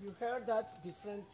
you heard that different